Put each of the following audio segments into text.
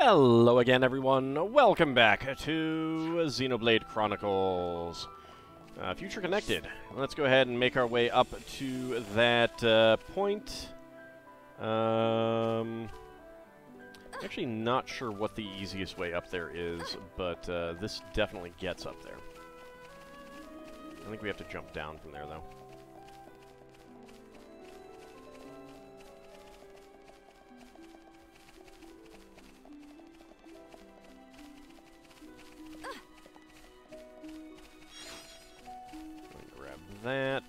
Hello again, everyone. Welcome back to Xenoblade Chronicles uh, Future Connected. Let's go ahead and make our way up to that uh, point. Um, actually, not sure what the easiest way up there is, but uh, this definitely gets up there. I think we have to jump down from there, though. That.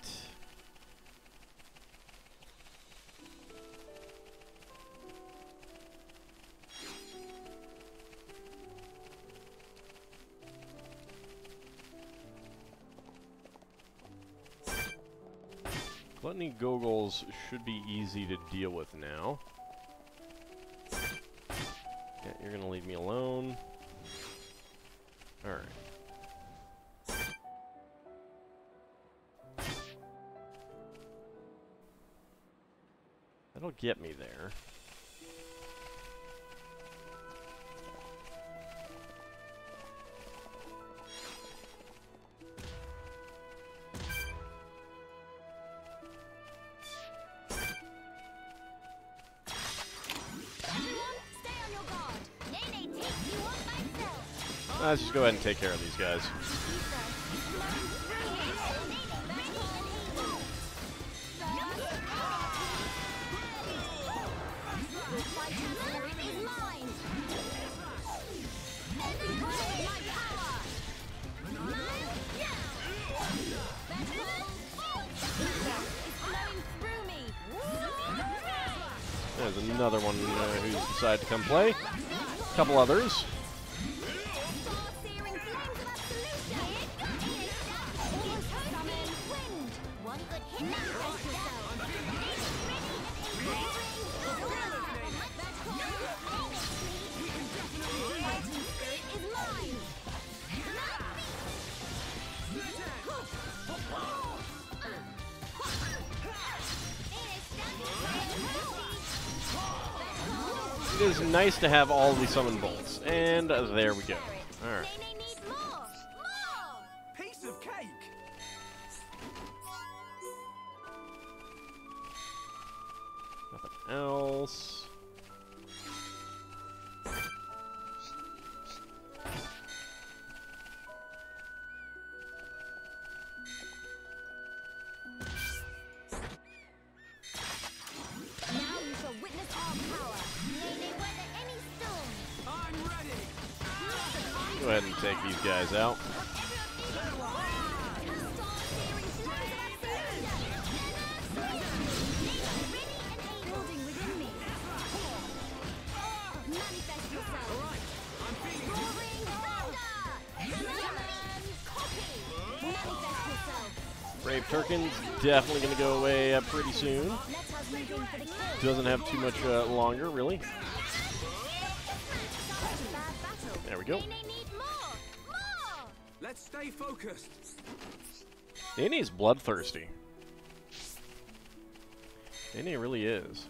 Gluttony Goggles should be easy to deal with now. Yeah, you're gonna leave me alone. Alright. That'll get me there. Stay on your guard. Nene, take you on myself. Let's just go ahead and take care of these guys. Another one uh, who's decided to come play. A couple others. It is nice to have all the summon bolts. And uh, there we go. Alright. Nene needs more. More. Piece of cake! Nothing else. Definitely going to go away uh, pretty soon. Let us move in for the kill. Doesn't have too much uh, longer, really. There we go. Nene need more. More. Let's stay focused. Danny's bloodthirsty. Danny really is.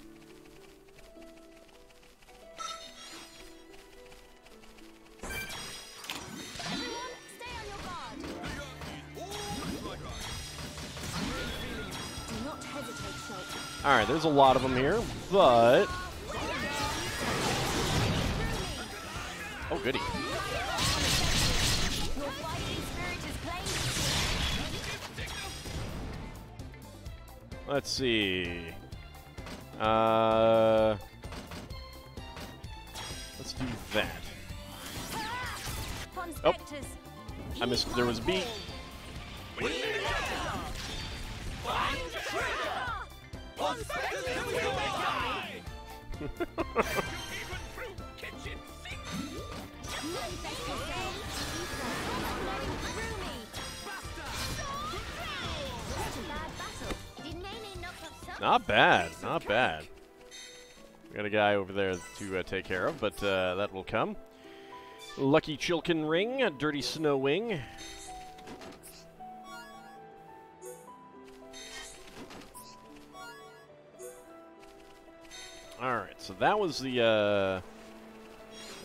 Shulk. Alright, there's a lot of them here, but... Oh, goody. Your fighting spirit is playing Let's see. Uh... Let's do that. Oh. I missed. There was a beat. Not bad. Not bad. We got a guy over there to uh, take care of, but uh, that will come. Lucky Chilkin Ring, Dirty Snow Wing. That was the, uh...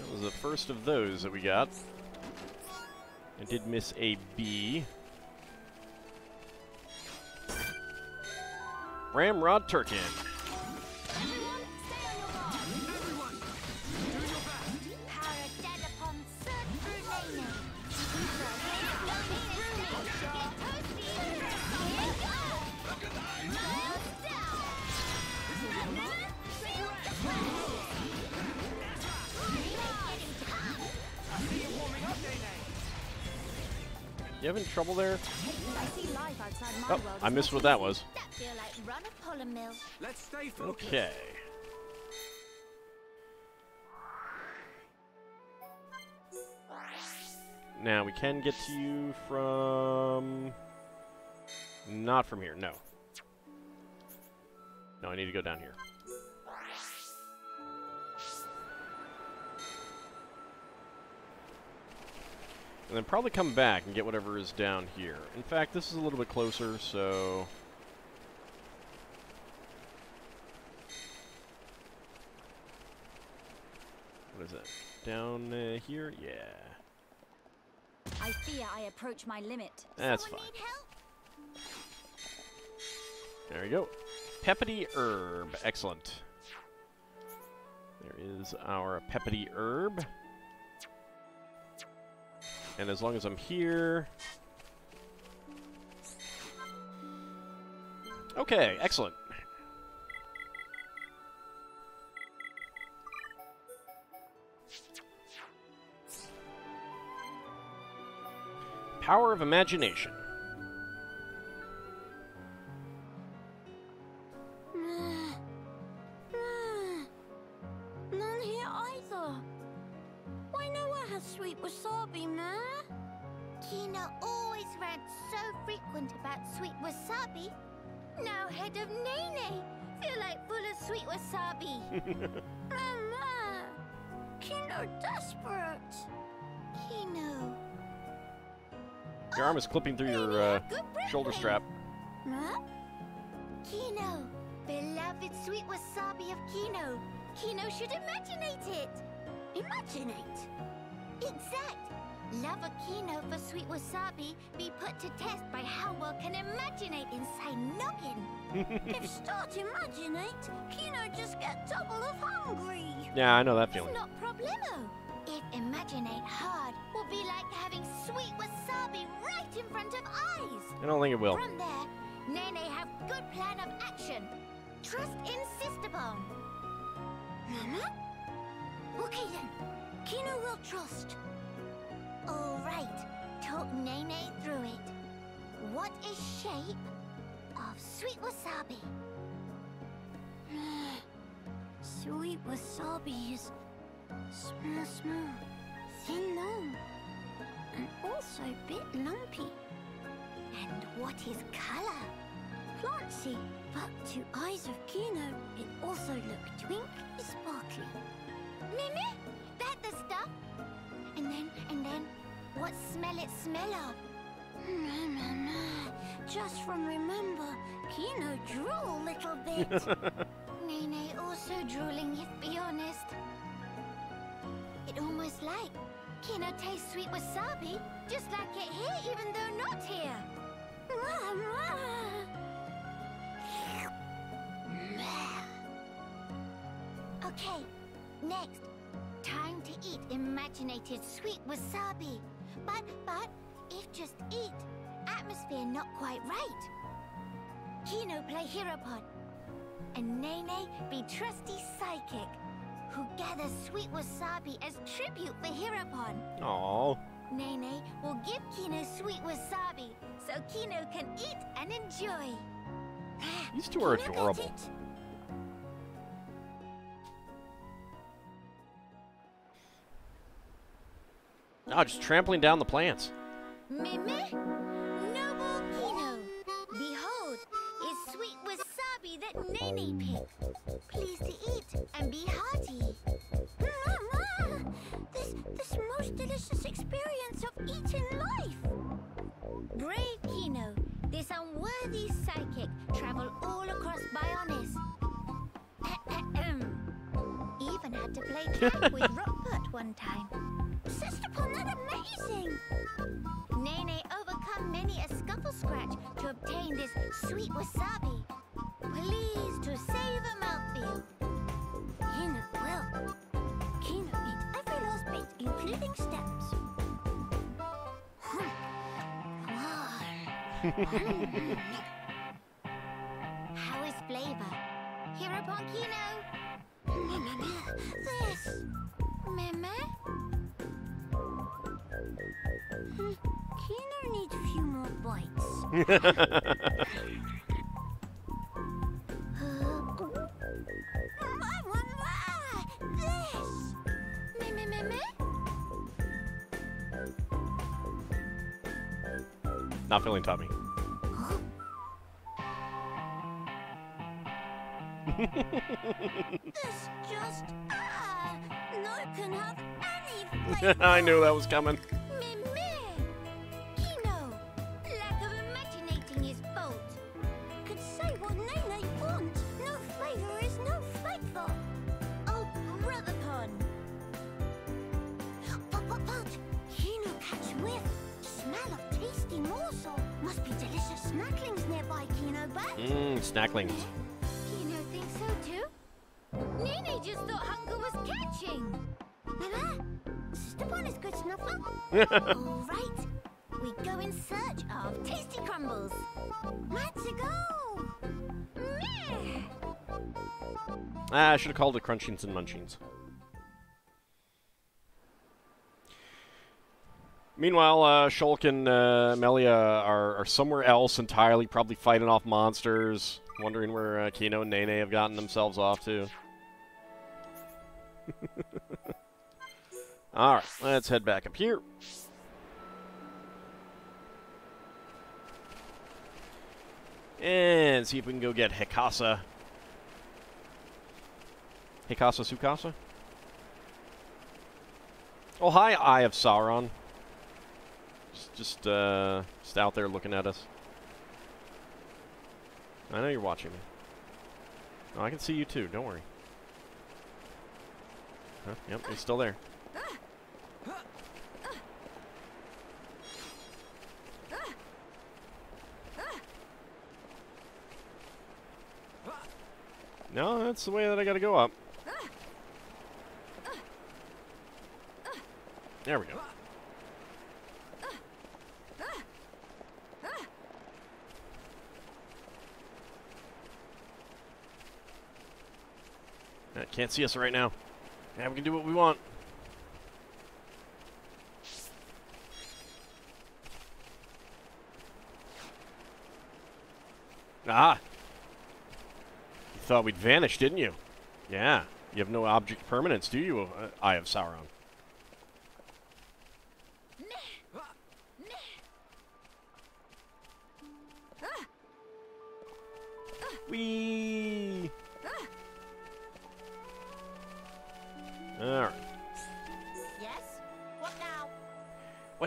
That was the first of those that we got. I did miss a B. Ramrod Tirkin. You having trouble there? I see life outside my Oh, world. I missed what that was. That feel like run a mill. Let's stay focused. Okay. Now we can get to you from. Not from here, no. No, I need to go down here. And then probably come back and get whatever is down here. In fact, this is a little bit closer, so. What is that? Down uh, here? Yeah. I fear I approach my limit. That's Someone fine. need help? There we go. Peppity herb. Excellent. There is our peppity herb. And as long as I'm here... Okay, excellent. Power of imagination. Clipping through your uh, shoulder strap. Huh? Kino, beloved sweet wasabi of Kino. Kino should imaginate it. Imaginate? Exact. Love of Kino for sweet wasabi be put to test by how well can imaginate inside noggin. if start imaginate, Kino just get double of hungry. Yeah, I know that It's feeling. not problemo. If imaginate hard, will be like having sweet wasabi right in front of eyes. I don't think it will. From there, Nene have good plan of action. Trust insist upon. Mama? Okay then. Kino will trust. All right. Talk Nene through it. What is shape of sweet wasabi? sweet wasabi is small, small, thin, long, and also a bit lumpy. And what is color? Plantsy. But to eyes of Kino, it also look twinkly sparkly. Mimi, that the stuff? And then, and then, what smell it smell of? Mm, mm, mm. Just from remember, Kino drool a little bit. Nene also drooling, if be honest. It almost like Kino tastes sweet wasabi, just like it here, even though not here. Okay, next. Time to eat imaginated sweet wasabi. But, but, if just eat, atmosphere not quite right. Kino play Heropon. And Nene be trusty psychic, who gathers sweet wasabi as tribute for Heropon. Aww. Nene will give Kino sweet wasabi so Kino can eat and enjoy. Ah, These two are Kino adorable. it. Oh, just trampling down the plants. Mimi, Please to eat and be hearty. Mama, this, this most delicious experience of eating life. Brave Kino, this unworthy psychic travel all across Bionis. Even had to play tag with Rockport one time. Sisterpon, that's amazing! Nene overcome many a scuffle scratch to obtain this sweet wasabi. Please to save every including stems. How is flavor? Heropon Kino. This. Meme? Hmm, Kino needs a few more bites. Not feeling tummy. This just... Uh, no can have any! I knew that was coming. Must be delicious snacklings nearby, Kino, but... Mmm, snacklings. Kino thinks so too? Nene just thought hunger was catching. Mama, Bon is good snuffer. All right, we go in search of tasty crumbles. Let's go. Ah, I should have called it Crunchings and Munchings. Meanwhile, uh, Shulk and uh, Melia are, are somewhere else entirely, probably fighting off monsters, wondering where uh, Kino and Nene have gotten themselves off to. Alright, let's head back up here. And see if we can go get Hikasa. Hikasa Sukasa? Oh, hi, Eye of Sauron. Just, uh, just out there looking at us. I know you're watching me. Oh, I can see you too, don't worry. Huh? Yep, he's still there. No, that's the way that I gotta go up. There we go. Uh, can't see us right now. Yeah, we can do what we want. Ah! You thought we'd vanish, didn't you? Yeah. You have no object permanence, do you, uh, Eye of Sauron?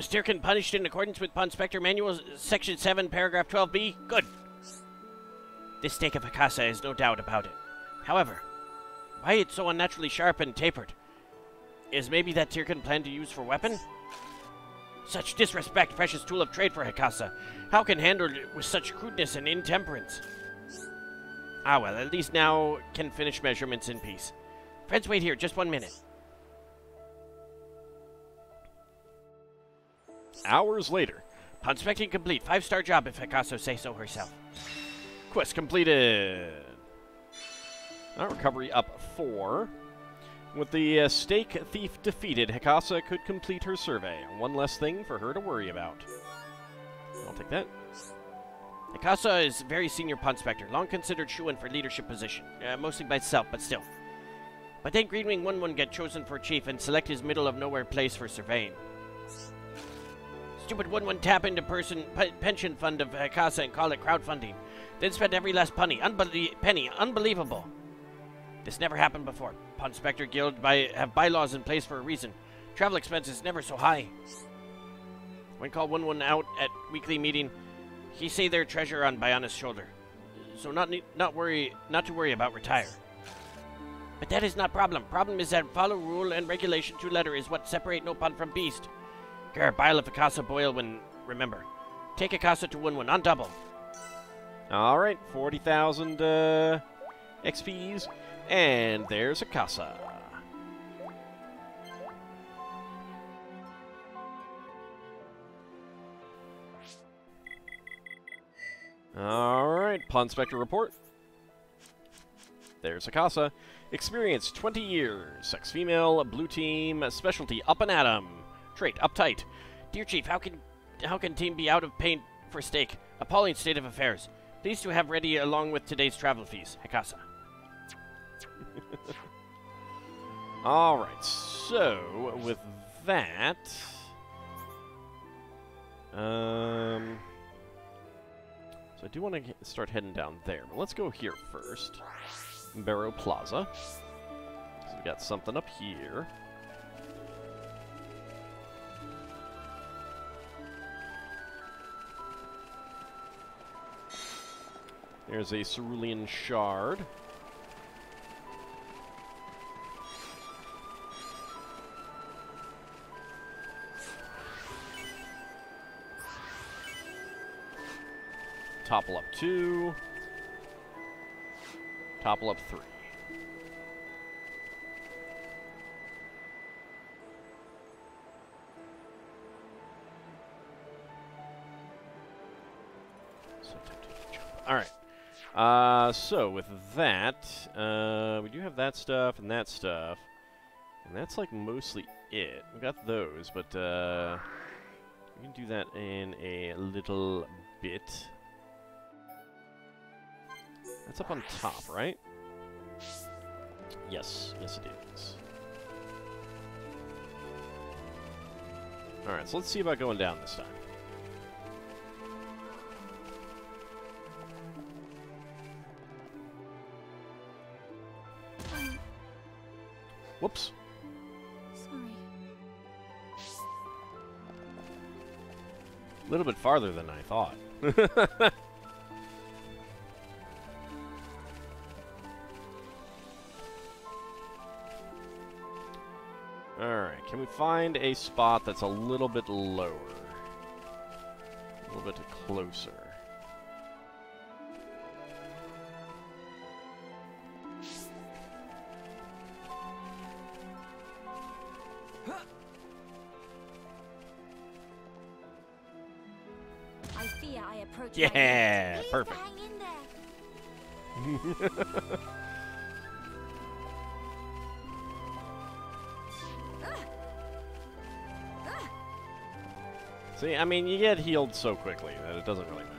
Tirkin punished in accordance with Ponspector Manual, Section 7, Paragraph 12b? Good. This stake of Hikasa is no doubt about it. However, why it's so unnaturally sharp and tapered? Is maybe that Tirkin planned to use for weapon? Such disrespect, precious tool of trade for Hikasa. How can handle it with such crudeness and intemperance? Ah well, at least now can finish measurements in peace. Friends, wait here, just one minute. Hours later. Ponspecting complete. Five-star job if Hikasa say so herself. Quest completed. Now recovery up four. With the uh, stake thief defeated, Hikasa could complete her survey. One less thing for her to worry about. I'll take that. Hikasa is very senior Ponspector, long considered shoo-in for leadership position, uh, mostly by self, but still. But then Greenwing 1-1 get chosen for chief and select his middle of nowhere place for surveying. Stupid 1-1 tap into person pe- pension fund of uh, Hikasa and call it crowdfunding. Then spend every last penny. Unbelie- penny. Unbelievable. This never happened before. Ponspector Guild by, have bylaws in place for a reason. Travel expenses never so high. When call 1-1 out at weekly meeting, he say their treasure on Bionis' shoulder. So not not worry not to worry about retire. But that is not problem. Problem is that follow rule and regulation to letter is what separate Nopon from beast. Grr, bile of Hikasa boil when remember. Take Hikasa to win one on double. All right, 40,000 uh, XPs. And there's Hikasa. All right, Ponspector report. There's Hikasa. Experience 20 years. Sex female, blue team, specialty up and atom. Trait uptight. Dear Chief, how can how can team be out of paint for steak? Appalling state of affairs. These to have ready along with today's travel fees. Hikasa. All right, so with that, um, so I do want to start heading down there, but let's go here first. Barrow Plaza. So we got something up here. There's a cerulean shard. Topple up two. Topple up three. All right. Uh, so with that, uh, we do have that stuff and that stuff, and that's like mostly it. We got those, but uh, we can do that in a little bit. That's up on top, right? Yes, yes it is. Alright, so let's see about going down this time. Whoops. sorry. A little bit farther than I thought. Alright, can we find a spot that's a little bit lower? A little bit closer. Yeah, perfect. See, I mean, you get healed so quickly that it doesn't really matter.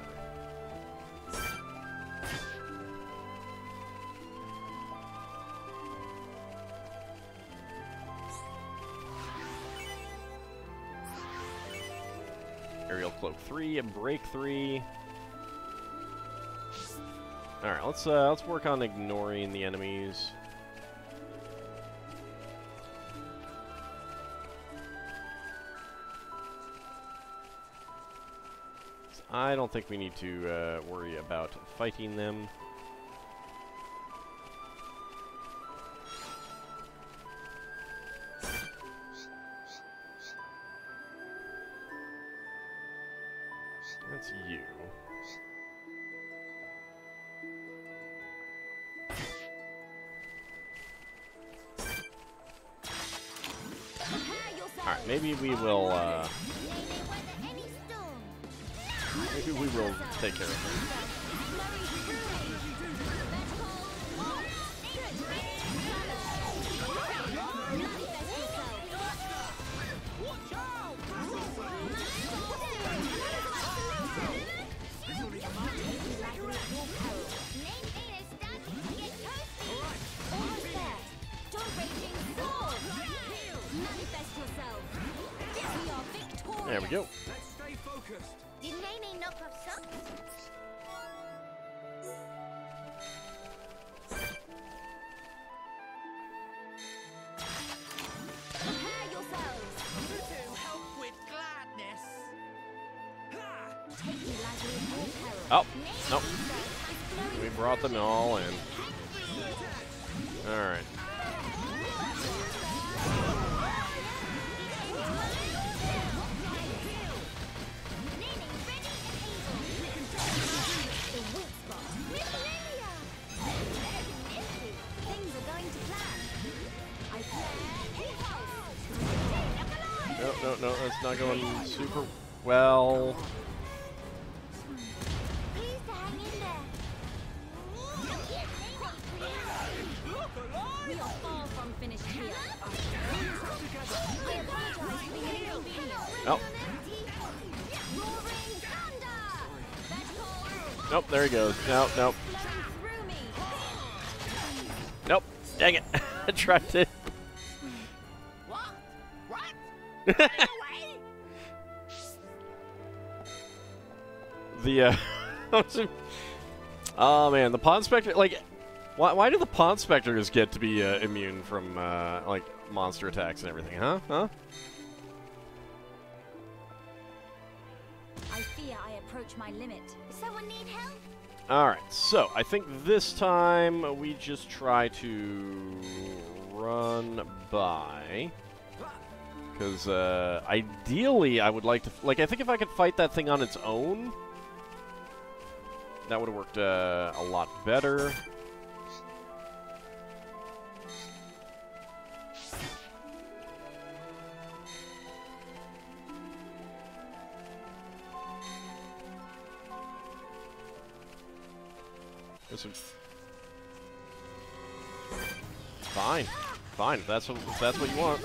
Aerial Cloak 3 and Break 3. Alright, let's uh, let's work on ignoring the enemies. I don't think we need to uh, worry about fighting them. That's you. Maybe we will, uh, Nay, nay, weather any storm. maybe we will take care of them. In your peril. Oh, Nene nope. is flowing We brought them all in. Alright. Not going super well. Nope. Nope, there he goes. Nope, nope, nope. Dang it. I tried to. oh, man. The Ponspector. Like, why, why do the Ponspectors get to be uh, immune from, uh, like, monster attacks and everything, huh? Huh? I fear I approach my limit. Someone need help? Alright, so I think this time we just try to run by. Because uh, ideally I would like to. Like, I think if I could fight that thing on its own, that would have worked uh, a lot better. Fine, fine. That's what that's what you want.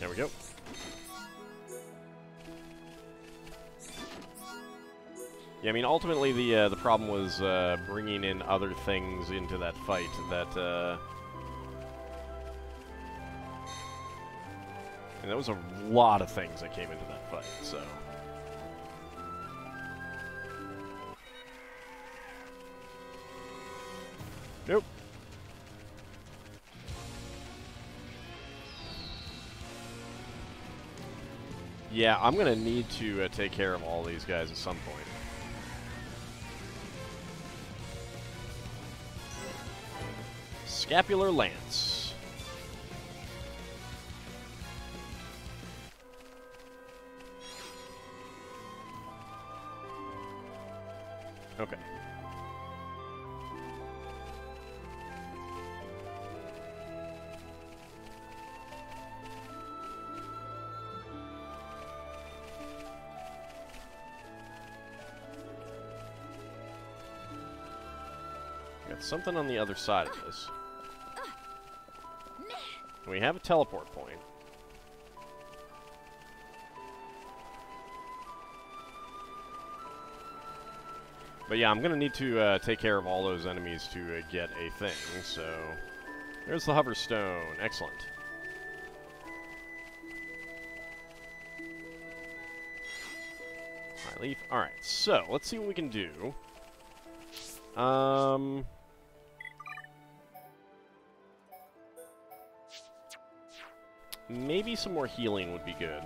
There we go. Yeah, I mean, ultimately the uh, the problem was uh, bringing in other things into that fight. That uh, and that was a lot of things that came into that fight. So nope. Yeah, I'm gonna need to uh, take care of all these guys at some point. Scapular Lance. Okay. Something on the other side of this. We have a teleport point. But yeah, I'm gonna need to uh, take care of all those enemies to uh, get a thing. So there's the hover stone. Excellent. Alright, leaf. Alright, so let's see what we can do. Um. Maybe some more healing would be good.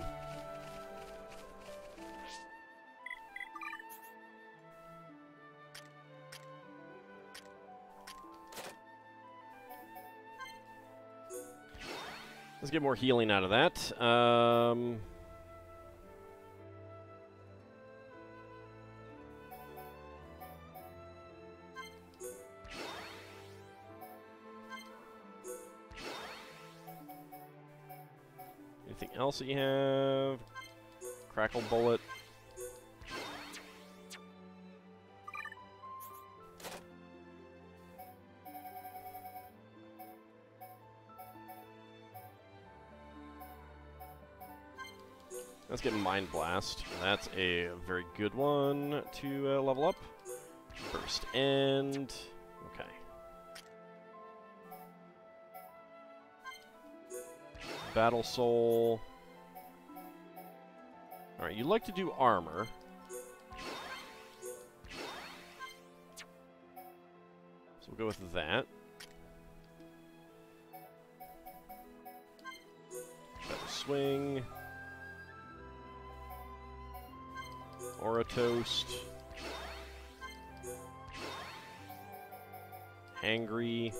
Let's get more healing out of that. Um, else that you have? Crackle bullet. Let's get Mind Blast. That's a very good one to uh, level up. First End. Okay. Battle Soul. Alright, you like to do armor. So we'll go with that. Better swing. Aura Toast. Angry.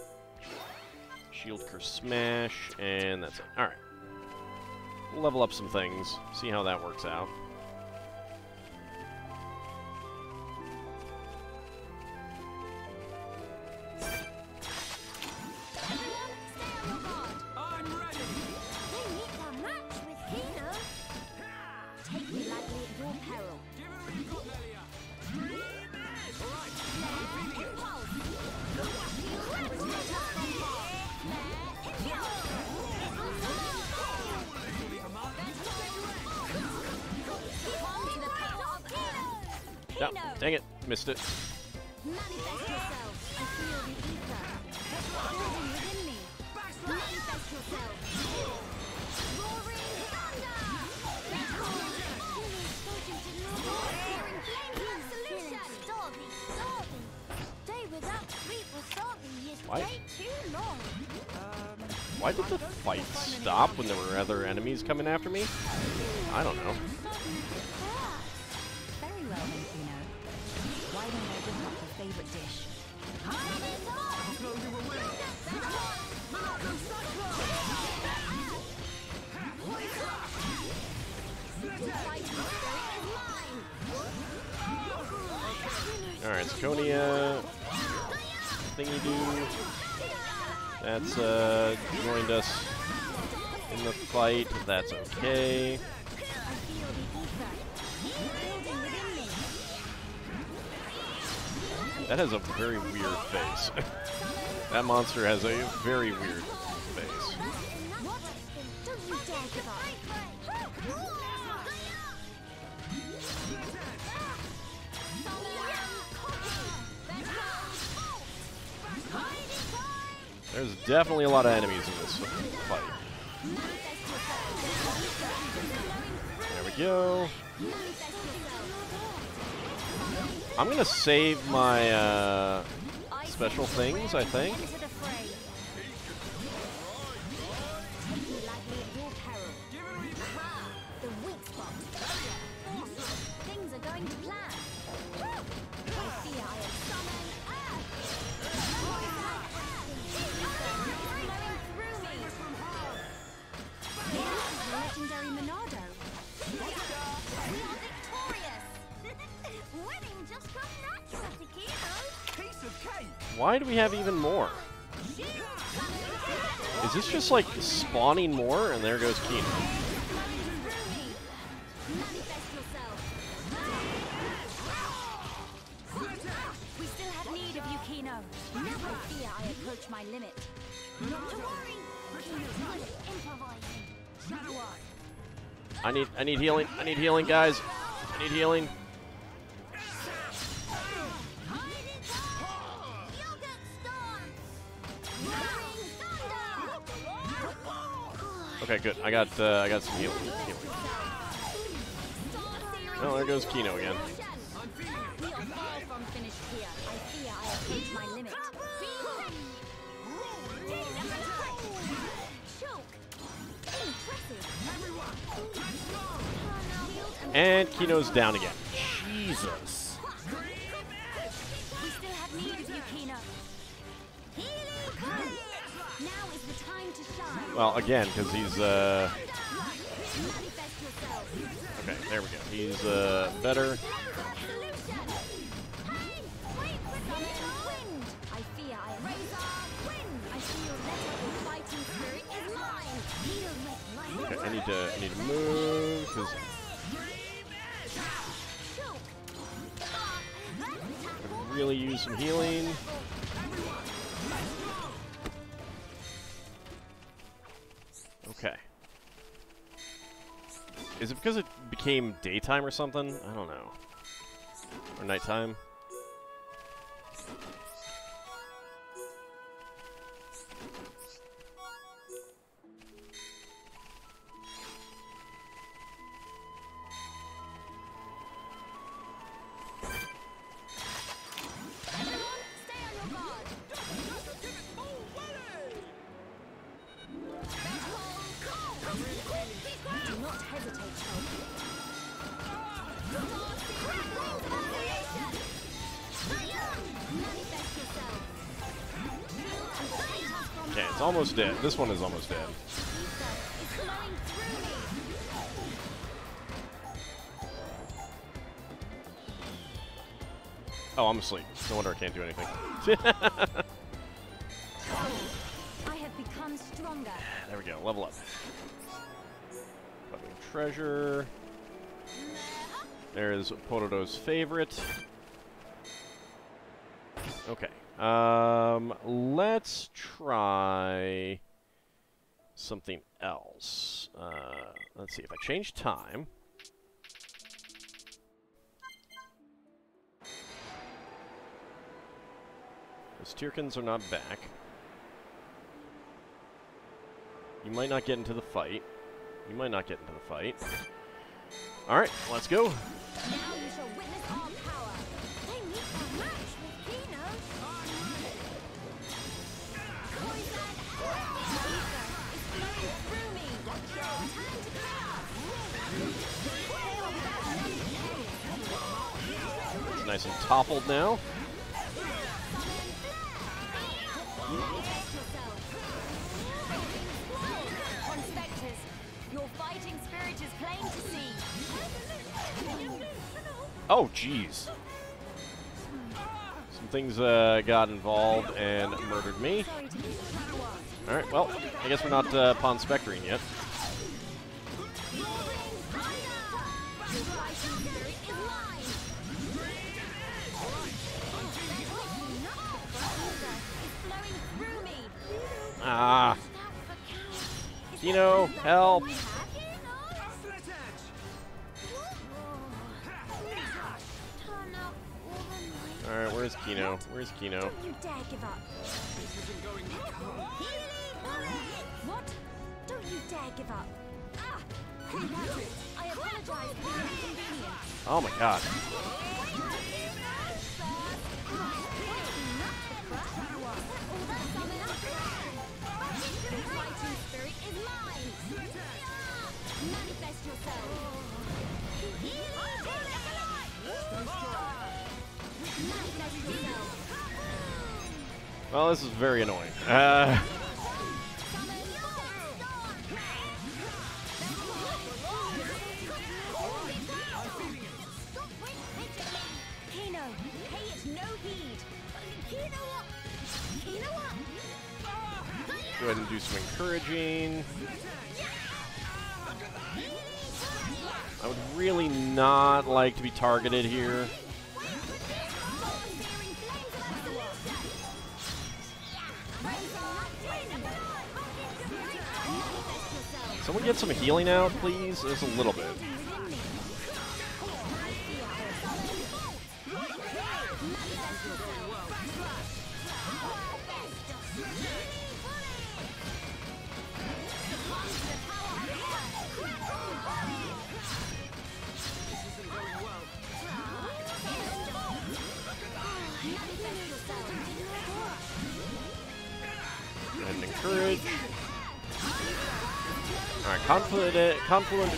Shield Curse Smash, and that's it. Alright. Level up some things, see how that works out. Why? way too long. Why did the fight stop when there were other enemies coming after me? I don't know. Very well, then, Why don't I bring up your favorite dish? Alright, Zirconia. Thingy do. That's uh joined us in the fight. That's okay. That has a very weird face. that monster has a very weird There's definitely a lot of enemies in this fight. There we go. I'm gonna save my uh, special things, I think. Why do we have even more? Is this just like spawning more? And there goes improvising. I need I need healing. I need healing, guys. I need healing. I got uh, I got some healing. healing. Oh, there goes Kino again. And Kino's down again. Jesus. Well, again, because he's uh. Okay, there we go. He's uh better. Okay, I need to I need to move because really use some healing. Is it because it became daytime or something? I don't know. Or nighttime? Almost dead. This one is almost dead. Ether is flowing through me. Oh, I'm asleep. No wonder I can't do anything. I have become stronger. there we go. Level up. Treasure. There's Porodo's favorite. Okay. Um, let's try something else. Uh, let's see. If I change time. The Styrkins are not back. You might not get into the fight. You might not get into the fight. Alright, let's go. Nice and toppled now. Ponspectors, your fighting spirit is plain to see. Oh, jeez. Some things uh, got involved and murdered me. Sorry to keep power. Alright, well, I guess we're not uh, Pawn Spectrine yet. Dare give up. This isn't going to come. What? Don't you dare give up. Ah! I apologize for the inconvenience. Oh my god. Well, this is very annoying. Uh, Kino, pay it no heed. Kino up! Kino up! go ahead and do some encouraging. I would really not like to be targeted here. Healing out, please? Just a little bit. Alright, Confluent, Confluent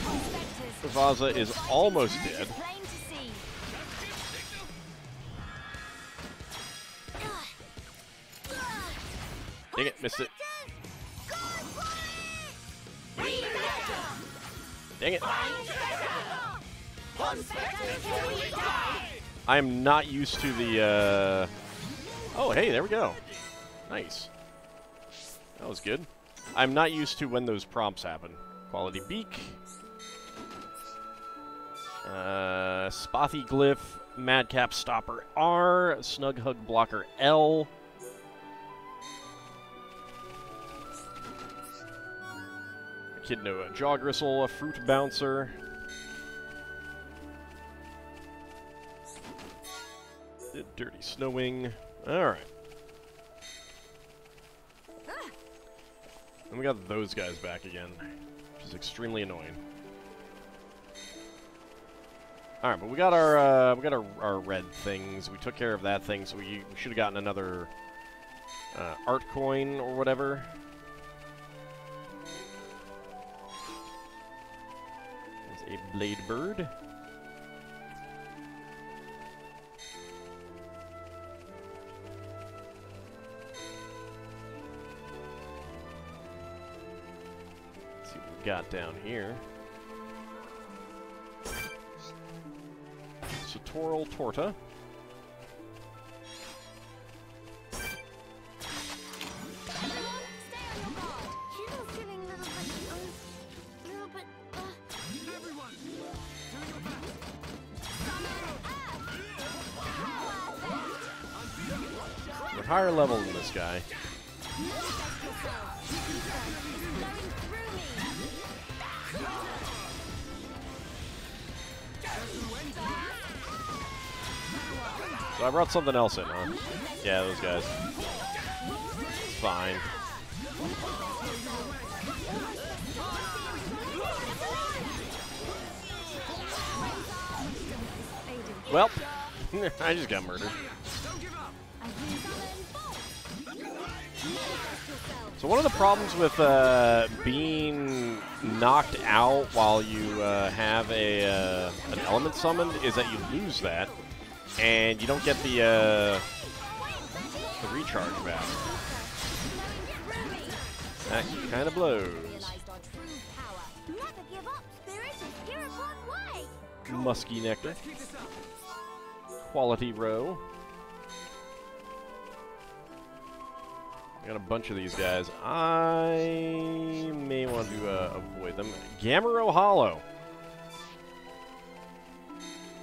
Vaza is almost dead. Dang it, missed it. Dang it. I am not used to the, uh... Oh, hey, there we go. Nice. That was good. I'm not used to when those prompts happen. Quality Beak. Uh, Spothy Glyph, Madcap Stopper R, Snug Hug Blocker L. Echidna Jaw Gristle, a Fruit Bouncer. Dirty Snowwing. Alright. And we got those guys back again, which is extremely annoying. All right, but we got our uh, we got our, our red things. We took care of that thing, so we, we should have gotten another uh, art coin or whatever. There's a blade bird. Got down here? Satoral Torta. We're higher level than this guy. I brought something else in, huh? Yeah, those guys. It's fine. Well, I just got murdered. So one of the problems with uh, being knocked out while you uh, have a uh, an element summoned is that you lose that, and you don't get the uh, the recharge back. That kind of blows. Musky nectar, quality row. Got a bunch of these guys. I may want to uh, avoid them. Gamero Hollow.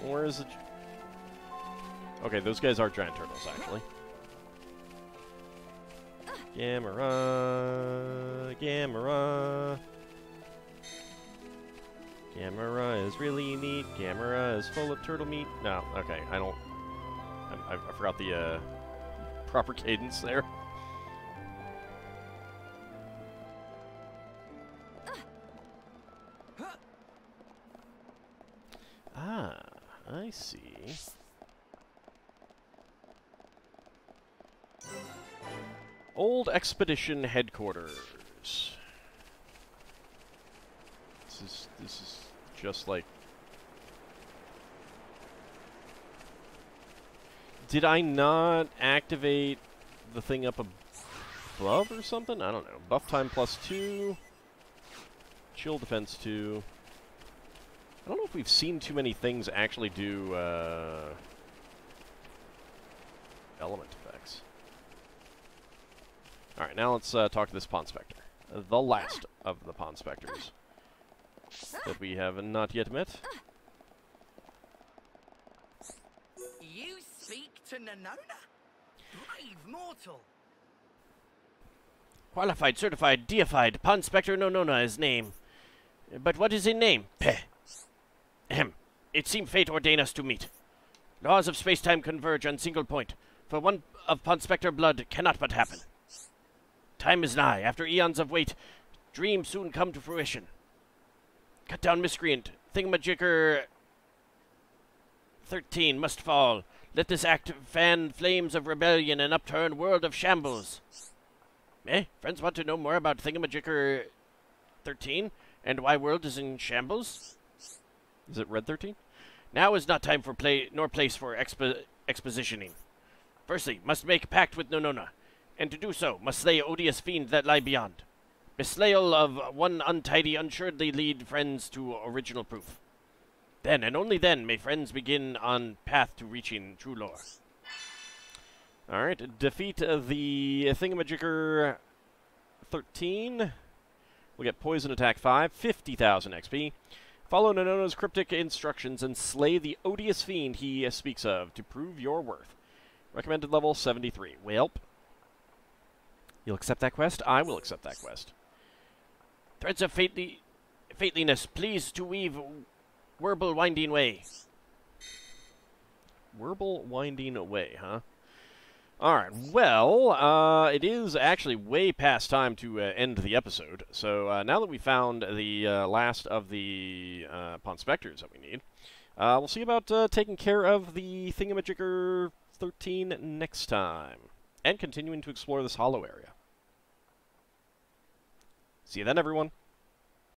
Where is it? Okay, those guys are giant turtles, actually. Gamera, Gamera. Gamera is really neat. Gamera is full of turtle meat. No, okay, I don't. I, I, I forgot the uh, proper cadence there. Ah, I see. Old Expedition Headquarters. This is this is just like Did I not activate the thing up above or something? I don't know. Buff time plus 2. Chill defense 2. I don't know if we've seen too many things actually do uh, element effects. Alright, now let's uh, talk to this Ponspector. The last of the Ponspectors that we have not yet met. You speak to Nonona? Brave mortal. Qualified, certified, deified, Ponspector no Nona is name. But what is in name? Peh. Ahem. It seemed fate ordained us to meet. Laws of space-time converge on single point, for one of Ponspector blood cannot but happen. Time is nigh. After eons of wait, dreams soon come to fruition. Cut down miscreant. Thingamajigger 13 must fall. Let this act fan flames of rebellion and upturn world of shambles. Eh? Friends want to know more about Thingamajigger 13 and why world is in shambles? Is it Red 13? Now is not time for play nor place for expo- expositioning. Firstly, must make pact with Nonona, and to do so must slay odious fiend that lie beyond. Beslayal of one untidy unsuredly lead friends to original proof. Then and only then may friends begin on path to reaching true lore. Alright, defeat the Thingamajigger 13. We'll get Poison Attack 5, 50,000 XP. Follow Nonona's cryptic instructions and slay the odious fiend he speaks of to prove your worth. Recommended level 73. Welp. You'll accept that quest? I will accept that quest. Threads of fately, fateliness, please to weave Werble winding way. Werble winding away, huh? Alright, well, uh, it is actually way past time to uh, end the episode. So uh, now that we found the uh, last of the uh, Ponspectors that we need, uh, we'll see about uh, taking care of the Thingamajigger 13 next time. And continuing to explore this hollow area. See you then, everyone.